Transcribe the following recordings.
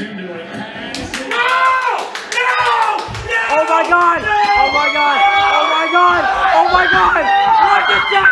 No! No! No! Oh my god! Oh my god! Oh my god! Oh my god! Look at that!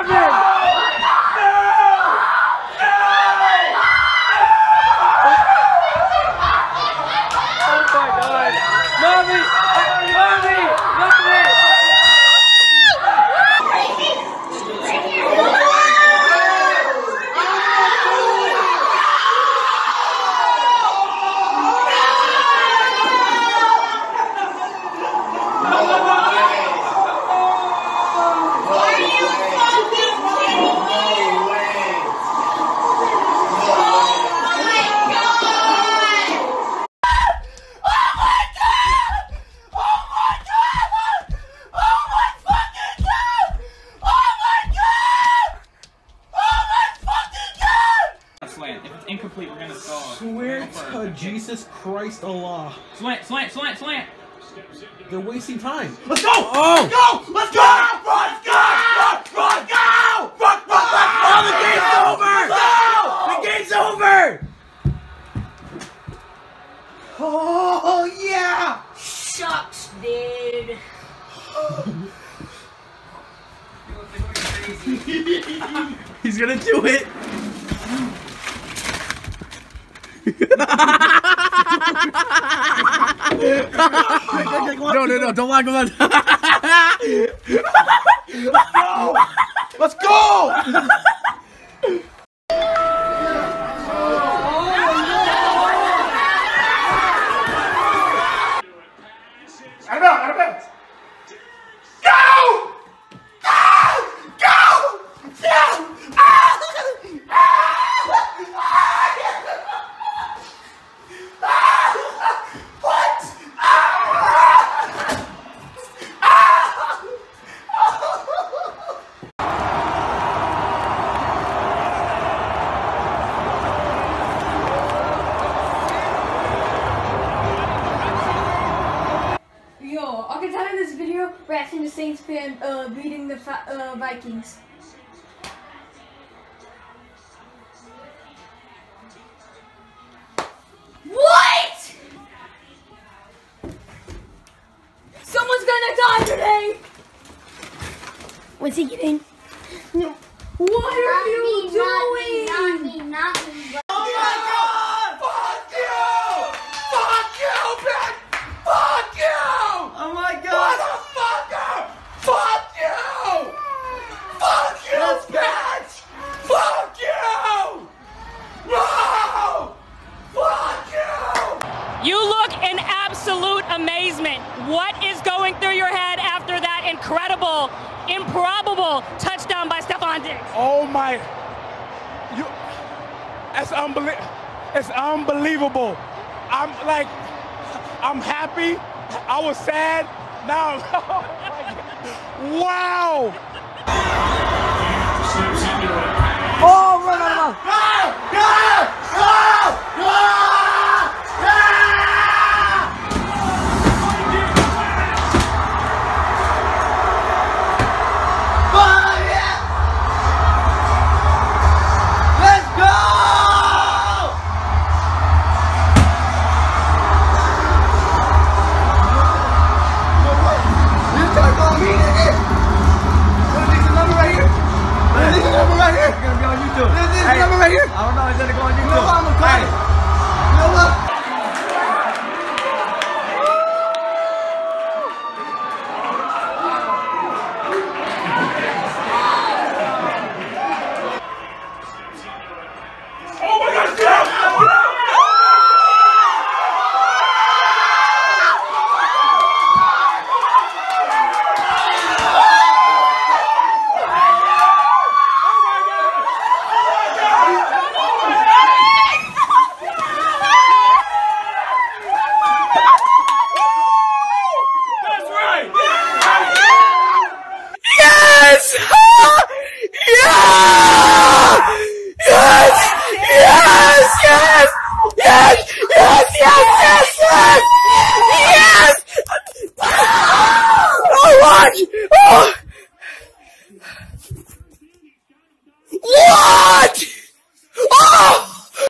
Swear to Jesus Christ Allah. Slant, slant, slant, slant. They're wasting time. Let's go! Oh. Let's go! Let's go! Let's go! Let's go! Run, go! Run, run, run, run! Oh, the game's over! The game's over! Oh, yeah! Shucks, dude. He's gonna do it! no, no, no, don't him on. Let's go! Out of bounds, out of bounds. In this video, the Saints fan uh, beating the uh, Vikings. What? Someone's gonna die today. What's he getting? No. What are you doing? Oh my god! Fuck you! Fuck you, bitch! Fuck you! Oh my god! Motherfucker! Fuck you! Fuck you, bitch! Fuck you! No! Fuck you! You look in absolute amazement. What is going through your head after that incredible, improbable touchdown by Stefon Diggs? Oh my! You, that's unbelievable. It's unbelievable. I'm like, I'm happy. I was sad. Now, I'm, wow! Oh, run out of Let's